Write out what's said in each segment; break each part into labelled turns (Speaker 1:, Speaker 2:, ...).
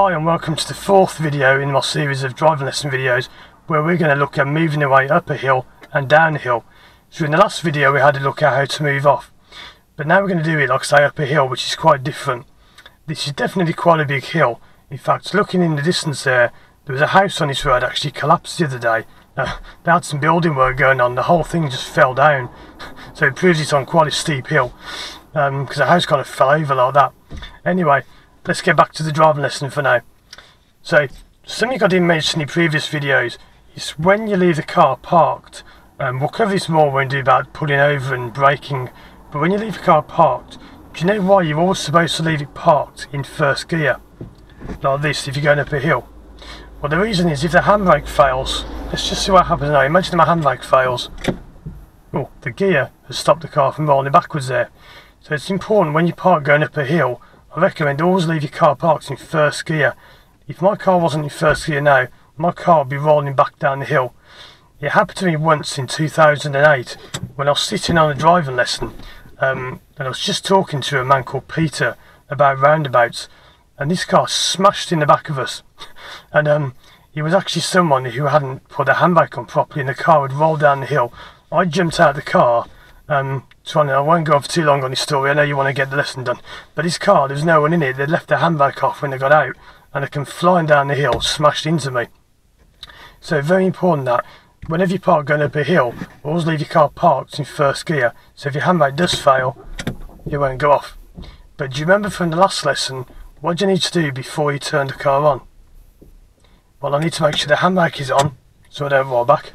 Speaker 1: Hi and welcome to the fourth video in my series of driving lesson videos where we're going to look at moving away up a hill and down a hill. So in the last video we had a look at how to move off. But now we're going to do it like say up a hill which is quite different. This is definitely quite a big hill. In fact looking in the distance there, there was a house on this road actually collapsed the other day. Uh, they had some building work going on, the whole thing just fell down. So it proves it's on quite a steep hill because um, the house kind of fell over like that. Anyway, let's get back to the driving lesson for now. So, something I didn't mention in previous videos is when you leave the car parked, um, we'll cover this more when we do about pulling over and braking, but when you leave the car parked, do you know why you're always supposed to leave it parked in first gear? Like this, if you're going up a hill. Well, the reason is if the handbrake fails, let's just see what happens now. Imagine my handbrake fails. Oh, the gear has stopped the car from rolling backwards there. So it's important when you park going up a hill I recommend always leave your car parked in first gear. If my car wasn't in first gear now, my car would be rolling back down the hill. It happened to me once in 2008 when I was sitting on a driving lesson um, and I was just talking to a man called Peter about roundabouts and this car smashed in the back of us and um, he was actually someone who hadn't put the handbrake on properly and the car would roll down the hill. I jumped out of the car um, trying I won't go for too long on this story, I know you want to get the lesson done. But his car, there's no one in it, They'd left their handbag off when they got out, and they come flying down the hill, smashed into me. So very important that whenever you park going up a hill, always leave your car parked in first gear, so if your handbrake does fail, you won't go off. But do you remember from the last lesson, what do you need to do before you turn the car on? Well, I need to make sure the handbrake is on, so I don't roll back.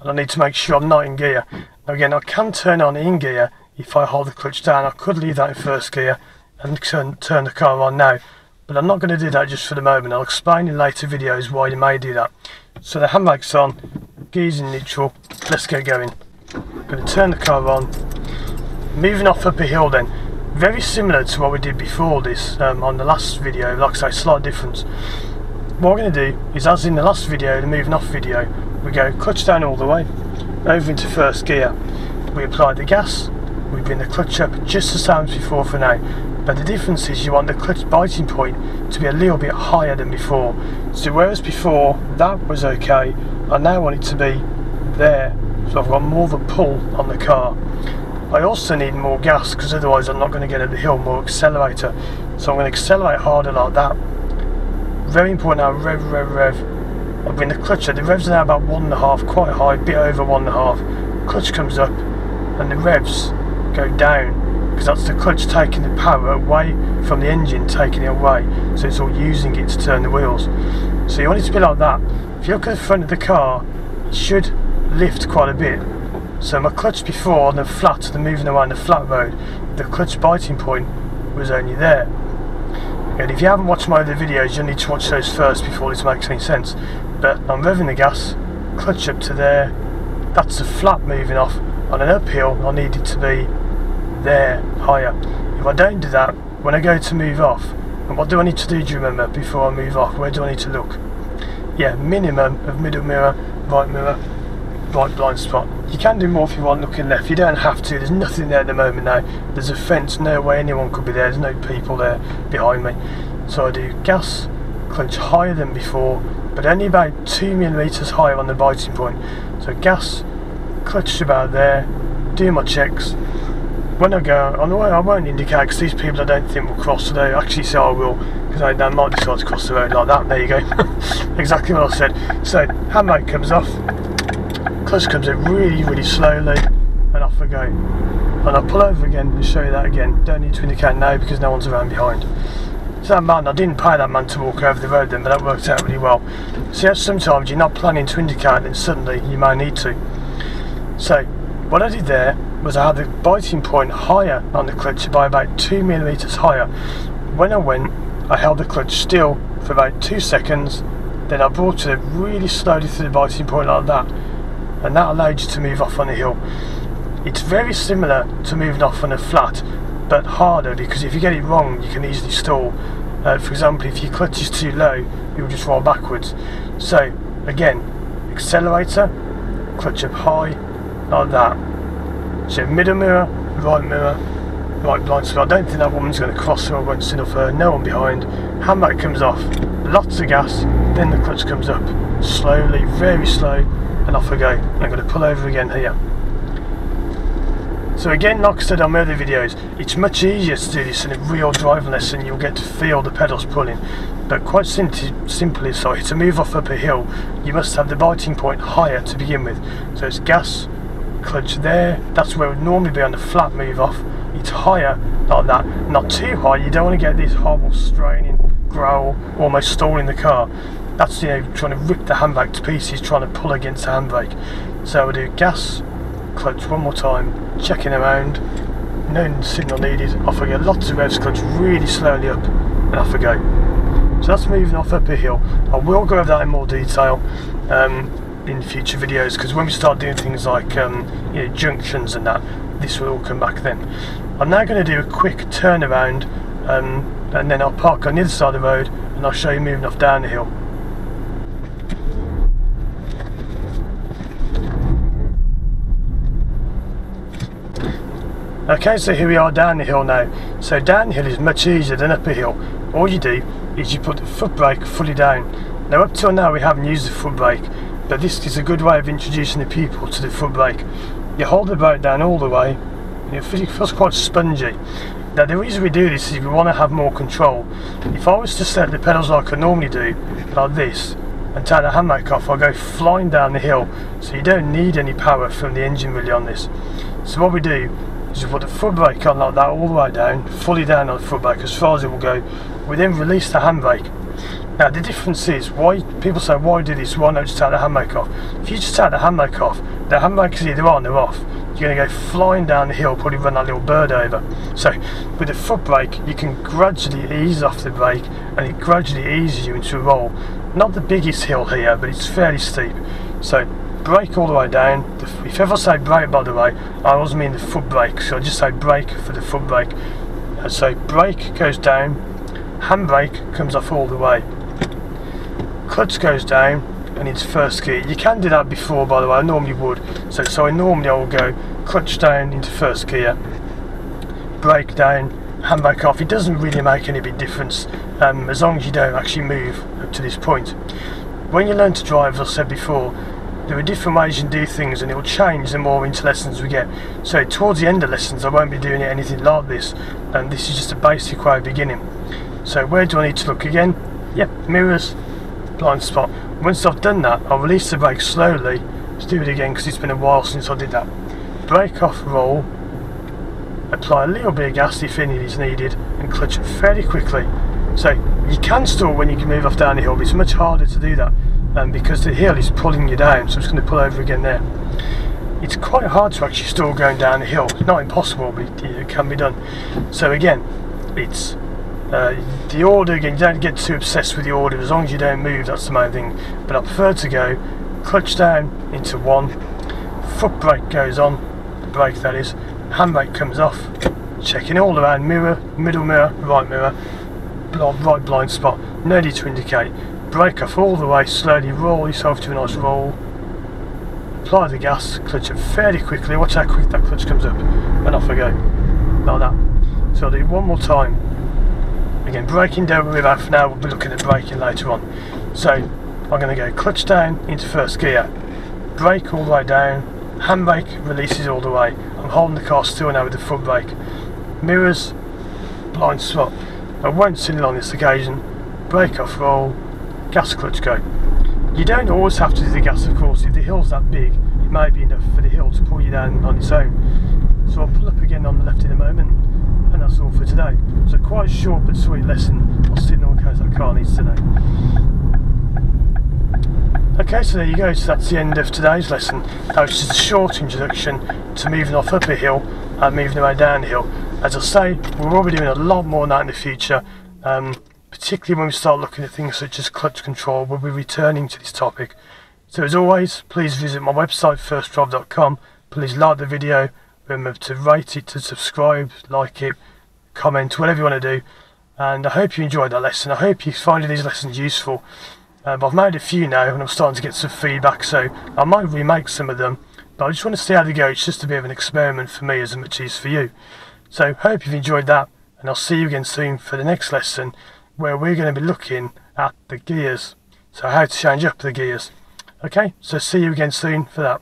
Speaker 1: And I need to make sure I'm not in gear. Again, I can turn on in gear if I hold the clutch down. I could leave that in first gear and turn, turn the car on now. But I'm not going to do that just for the moment. I'll explain in later videos why you may do that. So the handbrake's on, gears in neutral. Let's get going. I'm going to turn the car on. Moving off up a hill then. Very similar to what we did before this um, on the last video. Like I say, slight difference. What we're going to do is as in the last video, the moving off video, we go clutch down all the way over into first gear. We apply the gas, we bring the clutch up just the same as before for now, but the difference is you want the clutch biting point to be a little bit higher than before. So whereas before that was okay, I now want it to be there, so I've got more of a pull on the car. I also need more gas because otherwise I'm not going to get up the hill, more accelerator. So I'm going to accelerate harder like that. Very important now, rev, rev, rev I bring the clutch. The revs are now about one and a half, quite high, a bit over one and a half. Clutch comes up and the revs go down because that's the clutch taking the power away from the engine, taking it away. So it's all using it to turn the wheels. So you want it to be like that. If you look at the front of the car, it should lift quite a bit. So my clutch before on the flat, the moving around the flat road, the clutch biting point was only there. And if you haven't watched my other videos, you'll need to watch those first before this makes any sense but I'm revving the gas, clutch up to there, that's the flat moving off. On an uphill, I need it to be there, higher. If I don't do that, when I go to move off, and what do I need to do, do you remember, before I move off? Where do I need to look? Yeah, minimum of middle mirror, right mirror, right blind spot. You can do more if you want looking left. You don't have to. There's nothing there at the moment now. There's a fence. No way anyone could be there. There's no people there behind me. So I do gas, clutch higher than before, but only about 2 millimeters higher on the biting point. So gas, clutch about there, do my checks. When I go on the way, I won't indicate because these people I don't think will cross, so they actually say I will because I, they might decide to cross the road like that. There you go, exactly what I said. So handbrake comes off, clutch comes in really, really slowly, and off I go. And I'll pull over again and show you that again. Don't need to indicate now because no one's around behind. So that man, I didn't pay that man to walk over the road then, but that worked out really well. So sometimes you're not planning to indicate and suddenly you may need to. So what I did there was I had the biting point higher on the clutch by about 2 millimeters higher. When I went, I held the clutch still for about 2 seconds, then I brought it really slowly through the biting point like that, and that allowed you to move off on a hill. It's very similar to moving off on a flat, but harder because if you get it wrong you can easily stall. Uh, for example if your clutch is too low you'll just roll backwards. So again accelerator clutch up high like that. So middle mirror right mirror right blind spot. I don't think that woman's going to cross so I won't signal for her no one behind. Handbrake comes off lots of gas, then the clutch comes up. Slowly, very slow, and off I go. I'm going to pull over again here. So again, like I said on my other videos, it's much easier to do this in a real driving lesson. You'll get to feel the pedals pulling. But quite simply, simply, sorry, to move off up a hill, you must have the biting point higher to begin with. So it's gas, clutch there. That's where it would normally be on the flat move off. It's higher, like that. Not too high. You don't want to get these horrible straining, growl, almost stalling the car. That's you know trying to rip the handbrake to pieces, trying to pull against the handbrake. So we do gas, clutch one more time, checking around. No signal needed. Off I go. Lots of revs, clutch really slowly up, and off I go. So that's moving off up a hill. I will go over that in more detail. Um, in future videos because when we start doing things like um, you know, junctions and that this will all come back then I'm now going to do a quick turnaround um, and then I'll park on the other side of the road and I'll show you moving off down the hill Okay, so here we are down the hill now. So down the hill is much easier than up a hill. All you do is you put the foot brake fully down. Now up till now we haven't used the foot brake, but this is a good way of introducing the people to the foot brake. You hold the brake down all the way, it feels quite spongy. Now the reason we do this is we want to have more control. If I was to set the pedals like I normally do, like this, and turn the handbrake off, I'll go flying down the hill, so you don't need any power from the engine really on this. So what we do we put the foot brake on like that all the way down, fully down on the foot brake as far as it will go. We then release the handbrake now the difference is why people say why do this? Why not just take the handbrake off? If you just take the handbrake off, the handbrake is either on or off. You're going to go flying down the hill, probably run that little bird over. So with the foot brake, you can gradually ease off the brake, and it gradually eases you into a roll. Not the biggest hill here, but it's fairly steep. So brake all the way down. If ever I say brake, by the way, I always mean the foot brake. So I just say brake for the foot brake. And so brake goes down, handbrake comes off all the way clutch goes down and it's first gear. You can do that before by the way, I normally would. So so I normally I will go clutch down into first gear, brake down, handbrake off. It doesn't really make any big difference um, as long as you don't actually move up to this point. When you learn to drive, as I said before, there are different ways you can do things and it will change the more into lessons we get. So towards the end of lessons I won't be doing anything like this and this is just a basic way of beginning. So where do I need to look again? Yep, mirrors, blind spot. Once I've done that, I'll release the brake slowly. Let's do it again because it's been a while since I did that. Brake off roll, apply a little bit of gas if any is needed, and clutch fairly quickly. So you can stall when you can move off down the hill, but it's much harder to do that um, because the hill is pulling you down. So I'm just going to pull over again there. It's quite hard to actually stall going down the hill. Not impossible, but it, it can be done. So again, it's uh, the order, again, you don't get too obsessed with the order, as long as you don't move, that's the main thing. But I prefer to go clutch down into one, foot brake goes on, brake that is, handbrake comes off, checking all around, mirror, middle mirror, right mirror, right blind spot, no need to indicate, brake off all the way, slowly roll yourself to a nice roll, apply the gas, clutch it fairly quickly, watch how quick that clutch comes up, and off I go, like that. So I'll do it one more time, Again, braking down with that for now, we'll be looking at braking later on. So, I'm going to go clutch down into first gear, brake all the way down, handbrake releases all the way. I'm holding the car still now with the foot brake. Mirrors, blind spot. I won't sit on this occasion, brake off roll, gas clutch go. You don't always have to do the gas of course, if the hill's that big, it might be enough for the hill to pull you down on its own. So I'll pull up again on the left in a moment and that's all for today. A quite short but sweet lesson I'll signal in case that car needs to know. Okay, so there you go, so that's the end of today's lesson. That was just a short introduction to moving off up a hill and moving away down the. As I say, we will be doing a lot more on that in the future, um, particularly when we start looking at things such as clutch control, we'll be returning to this topic. So as always, please visit my website 1stDrive.com, please like the video, remember to rate it, to subscribe, like it, comment, whatever you want to do. And I hope you enjoyed that lesson. I hope you find these lessons useful. Um, I've made a few now and I'm starting to get some feedback, so I might remake some of them. But I just want to see how they go. It's just a bit of an experiment for me as much as for you. So hope you've enjoyed that, and I'll see you again soon for the next lesson where we're going to be looking at the gears. So how to change up the gears. Okay, so see you again soon for that.